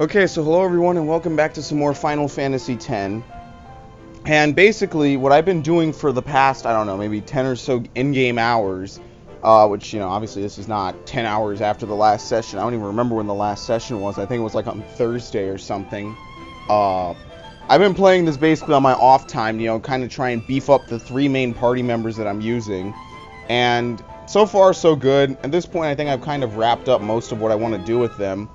Okay, so hello everyone and welcome back to some more Final Fantasy X. And basically, what I've been doing for the past, I don't know, maybe 10 or so in-game hours, uh, which, you know, obviously this is not 10 hours after the last session. I don't even remember when the last session was. I think it was like on Thursday or something. Uh, I've been playing this basically on my off time, you know, kind of try and beef up the three main party members that I'm using. And so far, so good. At this point, I think I've kind of wrapped up most of what I want to do with them.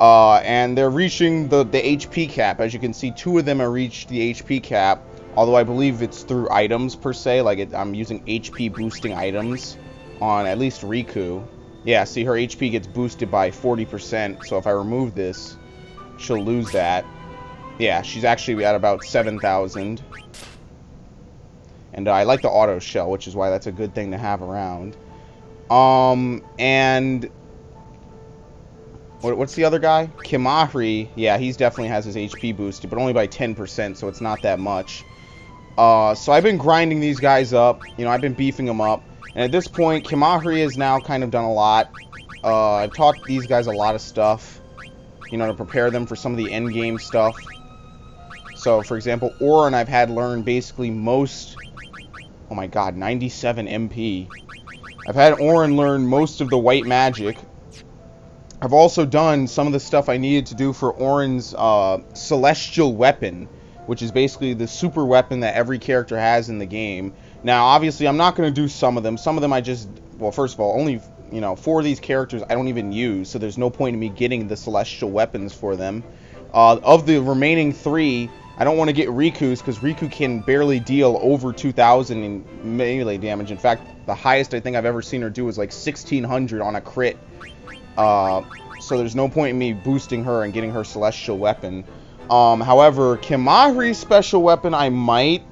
Uh, and they're reaching the, the HP cap. As you can see, two of them have reached the HP cap. Although I believe it's through items per se. Like it, I'm using HP boosting items on at least Rikku. Yeah, see her HP gets boosted by 40%. So if I remove this, she'll lose that. Yeah, she's actually at about 7,000. And uh, I like the auto shell, which is why that's a good thing to have around. Um, and what, what's the other guy? Kimahri. Yeah, he's definitely has his HP boosted, but only by 10%, so it's not that much. Uh, so I've been grinding these guys up. You know, I've been beefing them up. And at this point, Kimahri has now kind of done a lot. Uh, I've taught these guys a lot of stuff. You know, to prepare them for some of the end game stuff. So, for example, Auron I've had learn basically most... Oh my god, 97 MP. I've had Auron learn most of the white magic. I've also done some of the stuff I needed to do for Auron's uh, Celestial Weapon, which is basically the super weapon that every character has in the game. Now, obviously, I'm not going to do some of them. Some of them I just, well, first of all, only, you know, four of these characters I don't even use, so there's no point in me getting the Celestial Weapons for them. Uh, of the remaining three, I don't want to get Rikku's because Rikku can barely deal over 2,000 in melee damage. In fact, the highest I think I've ever seen her do is like 1,600 on a crit uh, so there's no point in me boosting her and getting her celestial weapon. Um, however, Kimahri's special weapon I might.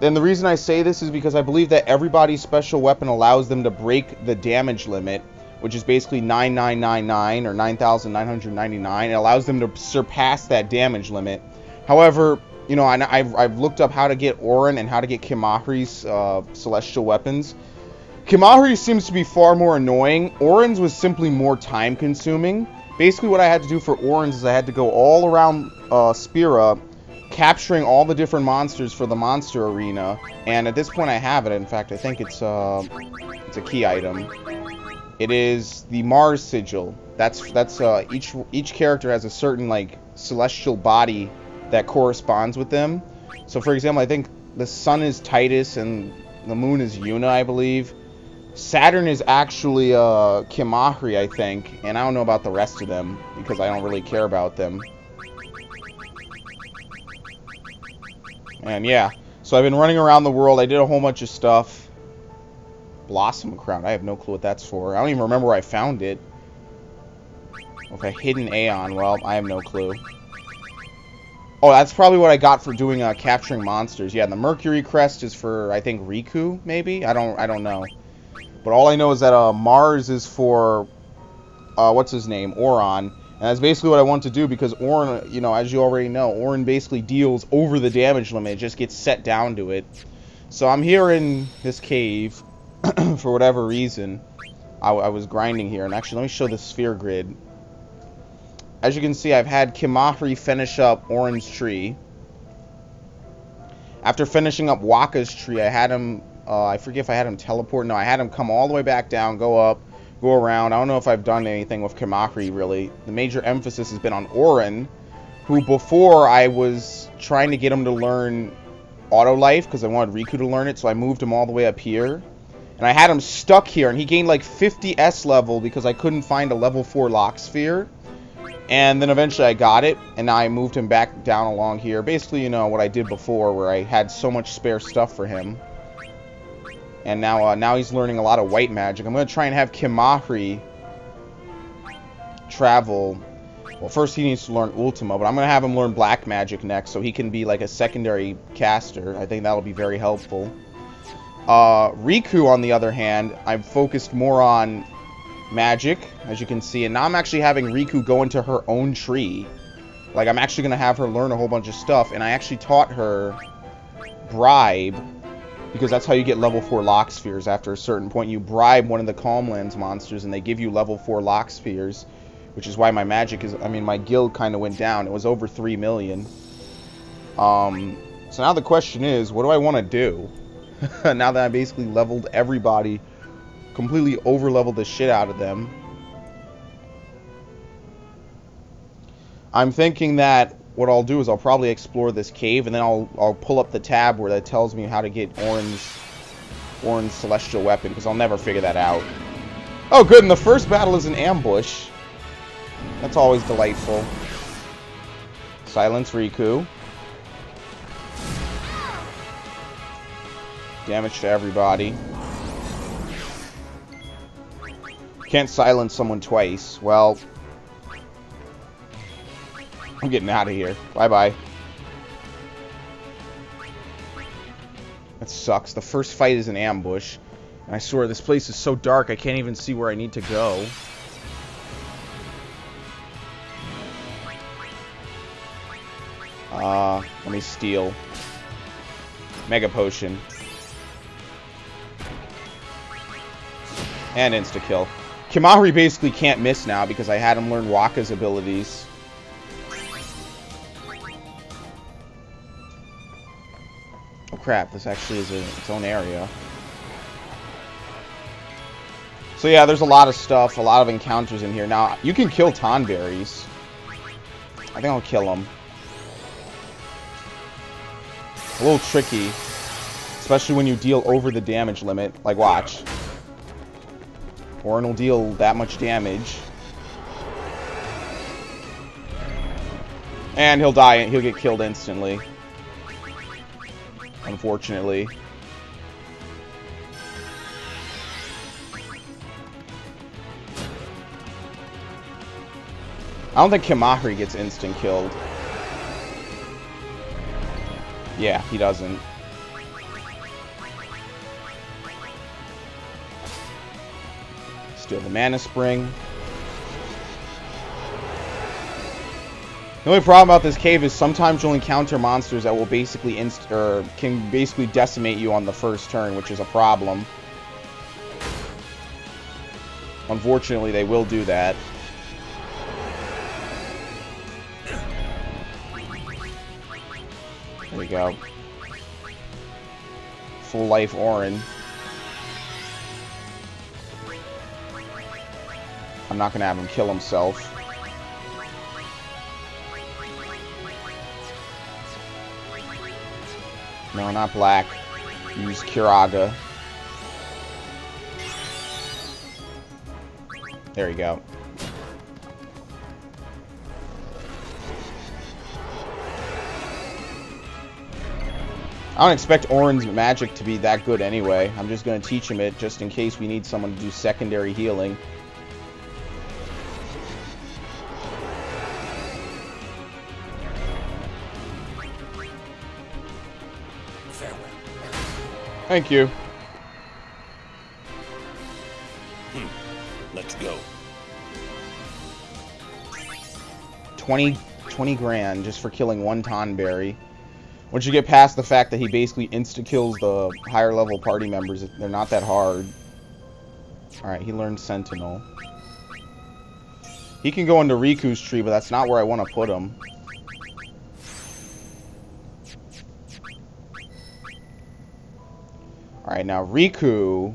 Then the reason I say this is because I believe that everybody's special weapon allows them to break the damage limit, which is basically 9999 or 9999. It allows them to surpass that damage limit. However, you know, I, have I've looked up how to get Auron and how to get Kimahri's uh, celestial weapons. Kimahri seems to be far more annoying. Auron's was simply more time consuming. Basically what I had to do for Auron's is I had to go all around uh, Spira, capturing all the different monsters for the monster arena. And at this point I have it. In fact, I think it's, uh, it's a key item. It is the Mars Sigil. That's, that's uh, each, each character has a certain, like, celestial body that corresponds with them. So, for example, I think the sun is Tidus and the moon is Yuna, I believe. Saturn is actually uh, Kimahri, I think, and I don't know about the rest of them because I don't really care about them. And yeah, so I've been running around the world. I did a whole bunch of stuff. Blossom Crown. I have no clue what that's for. I don't even remember where I found it. Okay, hidden Aeon. Well, I have no clue. Oh, that's probably what I got for doing uh, capturing monsters. Yeah, the Mercury Crest is for I think Rikku, maybe. I don't. I don't know. But all I know is that uh, Mars is for, uh, what's his name, Auron. And that's basically what I want to do because Auron, you know, as you already know, Auron basically deals over the damage limit. It just gets set down to it. So I'm here in this cave for whatever reason. I, I was grinding here. And actually, let me show the sphere grid. As you can see, I've had Kimahri finish up Auron's tree. After finishing up Wakka's tree, I had him uh, I forget if I had him teleport. No, I had him come all the way back down, go up, go around. I don't know if I've done anything with Kimahri, really. The major emphasis has been on Auron, who before I was trying to get him to learn Auto Life, because I wanted Rikku to learn it, so I moved him all the way up here. And I had him stuck here, and he gained like 50 S level because I couldn't find a level 4 Lock Sphere. And then eventually I got it, and I moved him back down along here. Basically, you know, what I did before, where I had so much spare stuff for him. And now uh, now he's learning a lot of white magic. I'm going to try and have Kimahri travel. Well, first he needs to learn Ultima, but I'm going to have him learn black magic next so he can be like a secondary caster. I think that'll be very helpful. Uh, Rikku, on the other hand, I'm focused more on magic, as you can see. And now I'm actually having Rikku go into her own tree. Like, I'm actually going to have her learn a whole bunch of stuff. And I actually taught her Bribe, because that's how you get level 4 lock spheres after a certain point. You bribe one of the Calmlands monsters and they give you level 4 lock spheres, which is why my magic is, I mean, my gil kind of went down. It was over 3 million. Um, so now the question is, what do I want to do? now that I basically leveled everybody, completely over-leveled the shit out of them. I'm thinking that what I'll do is I'll probably explore this cave, and then I'll I'll pull up the tab where that tells me how to get Orange Auron's celestial weapon, because I'll never figure that out. Oh, good, and the first battle is an ambush. That's always delightful. Silence Rikku. Damage to everybody. Can't silence someone twice. Well, I'm getting out of here. Bye-bye. That sucks. The first fight is an ambush. And I swear, this place is so dark, I can't even see where I need to go. Uh, let me steal. Mega Potion. And insta-kill. Kimahri basically can't miss now because I had him learn Wakka's abilities. Crap, this actually is a, its own area. So yeah, there's a lot of stuff, a lot of encounters in here. Now, you can kill Tonberries. I think I'll kill them. A little tricky. Especially when you deal over the damage limit. Like, watch. Auron will deal that much damage. And he'll die, he'll get killed instantly. Unfortunately. I don't think Kimahri gets instant killed. Yeah, he doesn't. Steal the Mana Spring. The only problem about this cave is sometimes you'll encounter monsters that will basically inst or can basically decimate you on the first turn, which is a problem. Unfortunately, they will do that. There we go. Full life Auron. I'm not gonna have him kill himself. No, not black. Use Curaga. There you go. I don't expect Auron's magic to be that good anyway. I'm just going to teach him it just in case we need someone to do secondary healing. Thank you. Hmm. Let's go. 20, 20 grand just for killing one Tonberry. Once you get past the fact that he basically insta-kills the higher level party members, they're not that hard. Alright, he learned Sentinel. He can go into Rikku's tree, but that's not where I want to put him. Alright, now Rikku...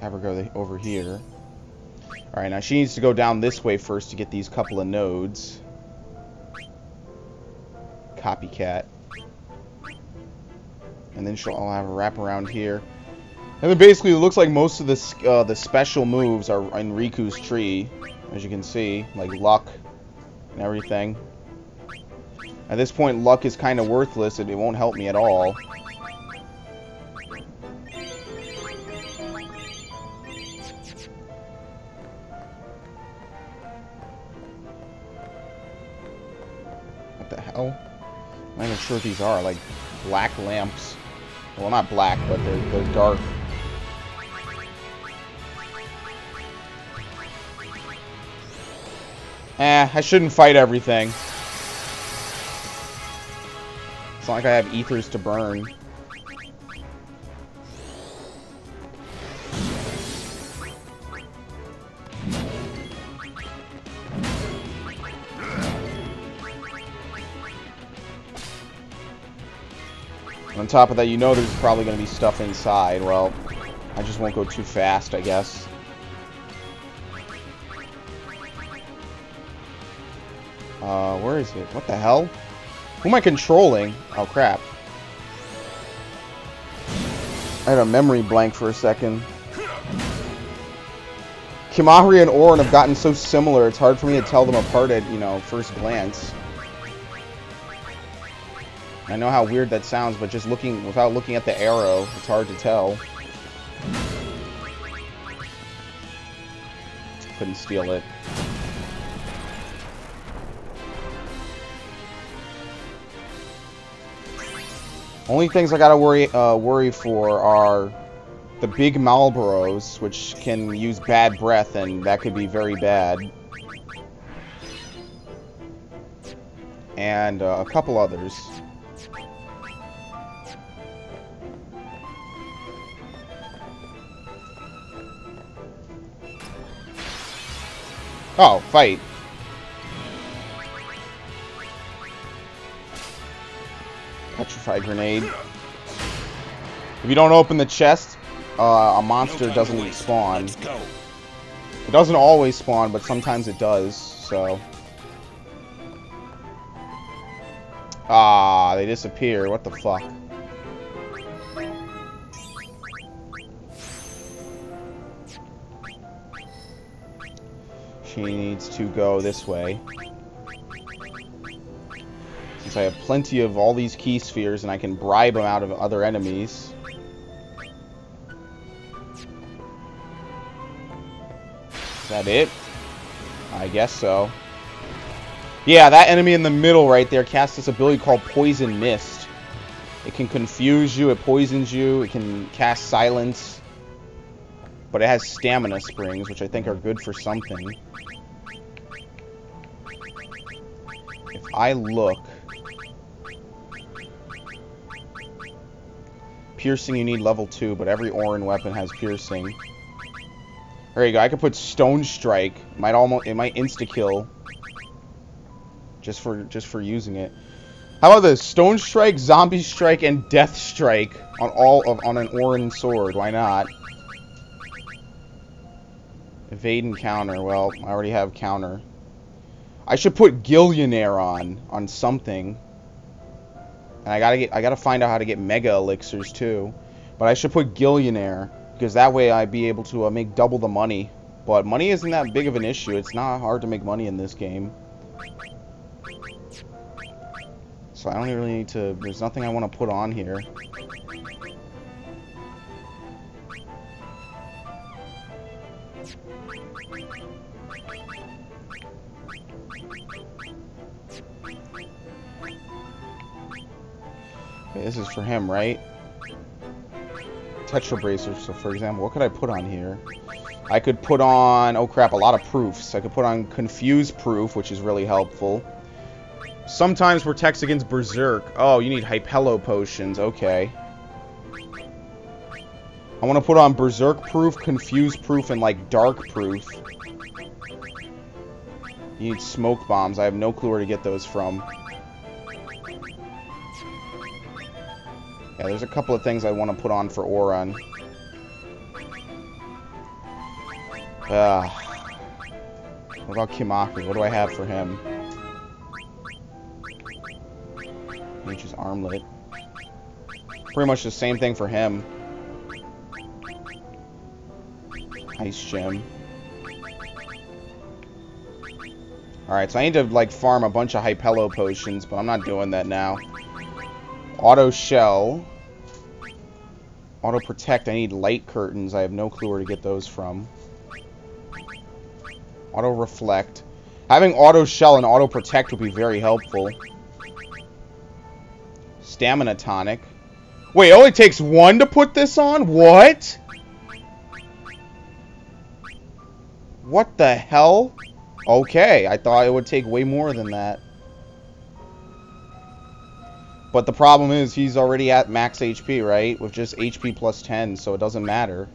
Have her go over here. Alright, now she needs to go down this way first to get these couple of nodes. Copycat. And then she'll I'll have a wrap around here. And then basically it looks like most of the, uh, the special moves are in Rikku's tree. As you can see, like luck and everything. At this point, luck is kind of worthless and it won't help me at all. What the hell? I'm not even sure what these are. Like black lamps. Well, not black, but they're, they're dark. Eh, I shouldn't fight everything. It's not like I have ethers to burn. On top of that, you know there's probably going to be stuff inside. Well, I just won't go too fast, I guess. Uh, where is it? What the hell? Who am I controlling? Oh, crap. I had a memory blank for a second. Kimahri and Auron have gotten so similar, it's hard for me to tell them apart at, you know, first glance. I know how weird that sounds, but just looking, without looking at the arrow, it's hard to tell. Couldn't steal it. Only things I gotta worry uh, worry for are the big Malboros, which can use bad breath, and that could be very bad. And uh, a couple others. Oh, fight. Petrified grenade. If you don't open the chest, uh, a monster doesn't spawn. It doesn't always spawn, but sometimes it does, so... Ah, they disappear. What the fuck? She needs to go this way. Since I have plenty of all these key spheres and I can bribe them out of other enemies. Is that it? I guess so. Yeah, that enemy in the middle right there casts this ability called Poison Mist. It can confuse you, it poisons you, it can cast silence. But it has stamina springs, which I think are good for something. If I look... Piercing, you need level 2, but every Auron weapon has piercing. There you go. I could put Stone Strike. Might almost it might insta kill. Just for just for using it. How about this? Stone Strike, Zombie Strike, and Death Strike on all of on an Auron sword. Why not? Evade and counter. Well, I already have counter. I should put Gillionaire on on something. And I gotta get I gotta find out how to get mega elixirs too. But I should put Gillionaire because that way I'd be able to uh, make double the money. But money isn't that big of an issue. It's not hard to make money in this game. So I don't really need to... There's nothing I want to put on here. Okay, this is for him, right? Tetra Bracer, so for example, what could I put on here? I could put on, oh crap, a lot of proofs. I could put on Confuse Proof, which is really helpful. Sometimes protects against Berserk. Oh, you need Hypello Potions, okay. I want to put on Berserk Proof, Confuse Proof, and like Dark Proof. You need Smoke Bombs. I have no clue where to get those from. Yeah, there's a couple of things I want to put on for Auron. Ah. What about Kimahri? What do I have for him? Nature's Armlet. Pretty much the same thing for him. Ice Gem. Alright, so I need to, like, farm a bunch of Hypello potions, but I'm not doing that now. Auto Shell. Auto Protect, I need light curtains. I have no clue where to get those from. Auto Reflect. Having Auto Shell and Auto Protect would be very helpful. Stamina Tonic. Wait, it only takes one to put this on? What? What the hell? Okay, I thought it would take way more than that. But the problem is he's already at max HP, right? With just HP plus 10, so it doesn't matter.